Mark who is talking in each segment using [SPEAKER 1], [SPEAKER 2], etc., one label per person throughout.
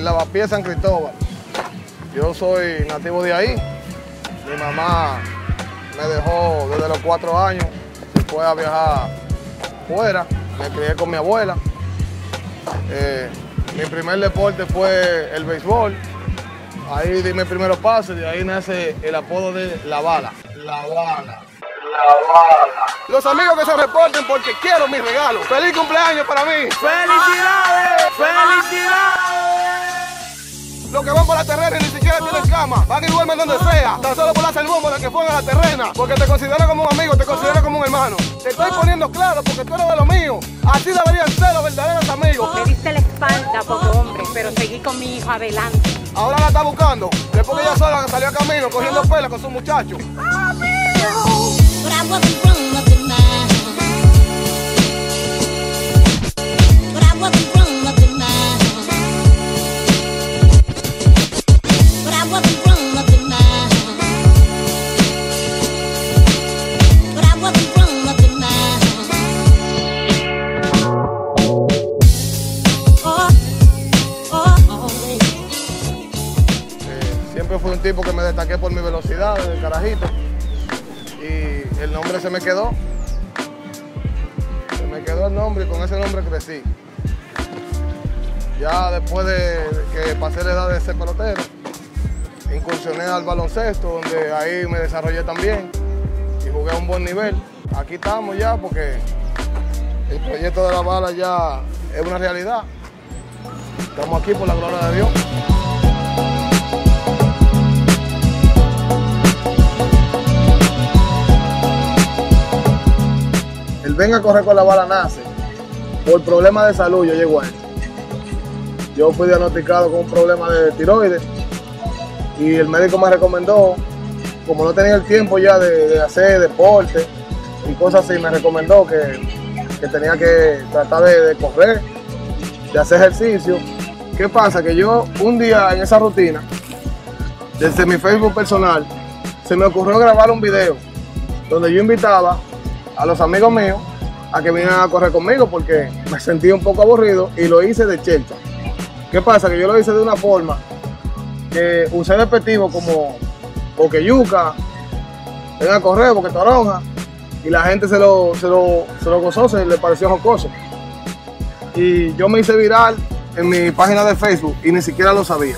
[SPEAKER 1] en Lavapié, San Cristóbal. Yo soy nativo de ahí. Mi mamá me dejó desde los cuatro años, se fue a viajar fuera, me crié con mi abuela. Eh, mi primer deporte fue el béisbol. Ahí di mis primeros pasos y de ahí nace el apodo de La Bala. La Bala. La Bala. Los amigos que se reporten porque quiero mi regalo. ¡Feliz cumpleaños para mí!
[SPEAKER 2] ¡Felicidades! ¡Felicidades!
[SPEAKER 1] Los que van por la terrena y ni siquiera tienen cama, van y duermen donde sea, tan solo por hacer bombo de que a la terrena, porque te considero como un amigo, te considero como un hermano. Te estoy poniendo claro porque tú eres de lo mío. Así deberían ser los verdaderos amigos.
[SPEAKER 3] Me diste la espalda, poco hombre, pero seguí con mi hijo adelante.
[SPEAKER 1] Ahora la está buscando, después que ella sola salió a camino cogiendo pela con su muchacho. Siempre fui un tipo que me destaqué por mi velocidad desde el carajito. Y el nombre se me quedó. Se me quedó el nombre y con ese nombre crecí. Ya después de que pasé la edad de ser pelotero, incursioné al baloncesto, donde ahí me desarrollé también y jugué a un buen nivel. Aquí estamos ya porque el proyecto de la bala ya es una realidad. Estamos aquí por la gloria de Dios. El venga a correr con la bala nace. Por problemas de salud yo llego a él. Yo fui diagnosticado con un problema de tiroides y el médico me recomendó, como no tenía el tiempo ya de, de hacer deporte y cosas así, me recomendó que, que tenía que tratar de, de correr, de hacer ejercicio. ¿Qué pasa? Que yo un día en esa rutina, desde mi Facebook personal, se me ocurrió grabar un video donde yo invitaba a los amigos míos a que vinieran a correr conmigo porque me sentía un poco aburrido y lo hice de chelcha. ¿Qué pasa? Que yo lo hice de una forma que usé despectivo como porque yuca, ven a correr porque toronja y la gente se lo, se lo, se lo gozó, se le pareció jocoso. Y yo me hice viral en mi página de Facebook y ni siquiera lo sabía.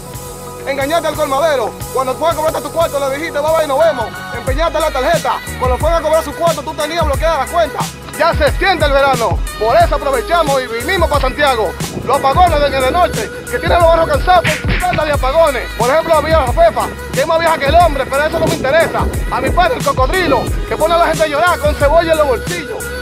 [SPEAKER 1] Engañaste al colmadero. Cuando fue a cobrar tu cuarto le dijiste, va y nos vemos. Empeñaste la tarjeta. Cuando fue a cobrar su cuarto tú tenías bloqueada la cuenta. Ya se siente el verano. Por eso aprovechamos y vinimos para Santiago. Los apagones de de norte, que tienen los barros cansados por de apagones. Por ejemplo, la vieja Fefa, que es más vieja que el hombre, pero eso no me interesa. A mi padre, el cocodrilo, que pone a la gente a llorar con cebolla en los bolsillos.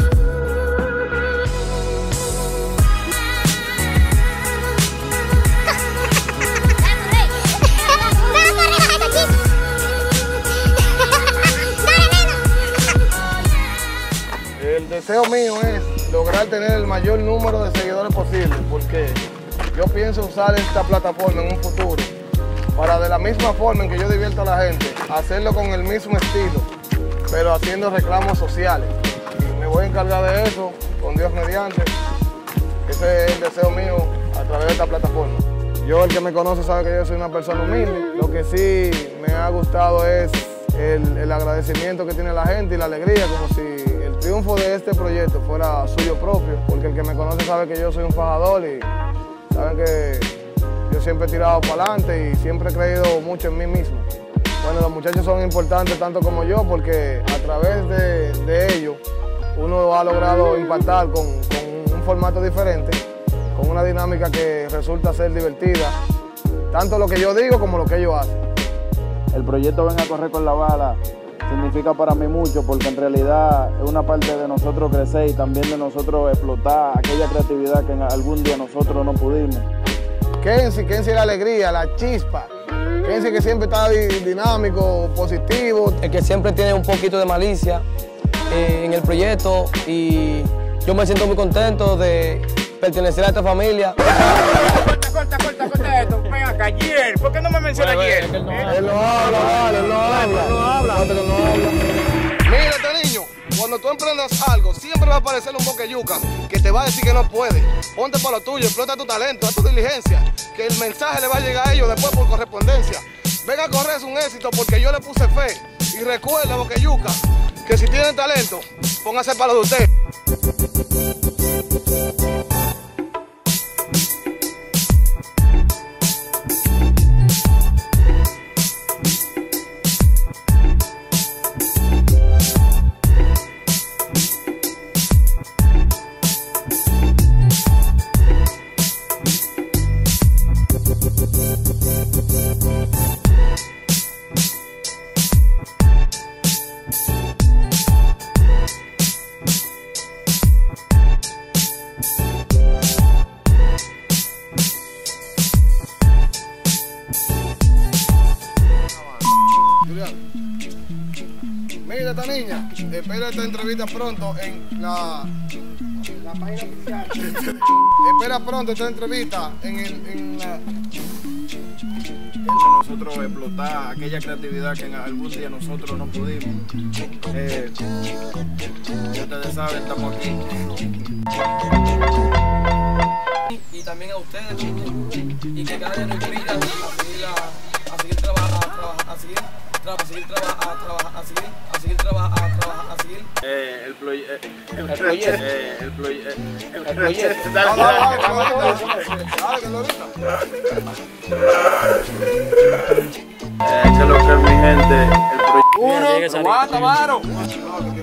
[SPEAKER 1] Deseo mío es lograr tener el mayor número de seguidores posible, porque yo pienso usar esta plataforma en un futuro para de la misma forma en que yo divierto a la gente, hacerlo con el mismo estilo, pero haciendo reclamos sociales. Y me voy a encargar de eso, con Dios mediante. Ese es el deseo mío a través de esta plataforma. Yo, el que me conoce, sabe que yo soy una persona humilde. Lo que sí me ha gustado es el, agradecimiento que tiene la gente y la alegría, como si el triunfo de este proyecto fuera suyo propio, porque el que me conoce sabe que yo soy un fajador y saben que yo siempre he tirado para adelante y siempre he creído mucho en mí mismo. Bueno, los muchachos son importantes tanto como yo porque a través de, de ellos uno ha logrado impactar con, con un formato diferente, con una dinámica que resulta ser divertida, tanto lo que yo digo como lo que ellos hacen.
[SPEAKER 4] El proyecto Ven a correr con la bala significa para mí mucho porque en realidad es una parte de nosotros crecer y también de nosotros explotar aquella creatividad que en algún día nosotros no pudimos.
[SPEAKER 1] Quédense, quédense la alegría, la chispa. Quédense que siempre está di- dinámico, positivo.
[SPEAKER 5] el que siempre tiene un poquito de malicia eh, en el proyecto y yo me siento muy contento de pertenecer a esta familia.
[SPEAKER 2] Corta, corta, corta, corta esto. Ven acá, ayer. ¿Por qué no me menciona ayer?
[SPEAKER 1] Él no habla, él no habla.
[SPEAKER 2] no habla.
[SPEAKER 1] Fíjate que no habla. Mira este niño, cuando tú emprendas algo, siempre va a aparecer un boque yuca que te va a decir que no puede. Ponte para lo tuyo, explota tu talento, haz tu diligencia, que el mensaje le va a llegar a ellos después por correspondencia. Venga a correr es un éxito porque yo le puse fe. Y recuerda, boque yuca, que si tienen talento, póngase para lo de usted. Esta niña, espera esta entrevista pronto en la, la página oficial. espera pronto esta entrevista en, el, en la...
[SPEAKER 4] nosotros explotar aquella creatividad que en algún día nosotros no pudimos. Eh, ya ustedes saben, estamos aquí.
[SPEAKER 5] y también a ustedes y que cada día nos inspiran a seguir, a, a seguir trabajando, a, seguir, a seguir a, trabajar, a seguir, seguir trabajando, a trabajar, a seguir.
[SPEAKER 4] Eh, el, proye- eh, el
[SPEAKER 5] proyecto.
[SPEAKER 4] eh, el proye- eh, el
[SPEAKER 5] proyecto.
[SPEAKER 4] Dale,
[SPEAKER 1] Dale,
[SPEAKER 4] dale,
[SPEAKER 1] dale,
[SPEAKER 4] dale.
[SPEAKER 1] dale, dale, que lo ahorita.
[SPEAKER 4] Eh, que lo que mi gente, el proyecto.
[SPEAKER 2] Uno.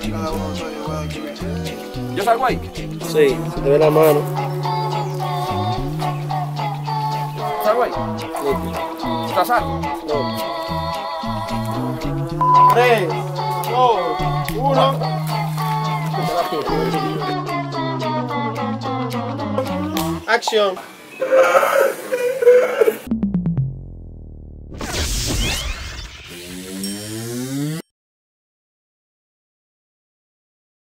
[SPEAKER 1] No, yo
[SPEAKER 2] salgo ahí.
[SPEAKER 5] Sí, se te ve la mano.
[SPEAKER 2] Salgo ahí. ¿Estás salvo?
[SPEAKER 1] Tres, 4, 1.
[SPEAKER 6] Action.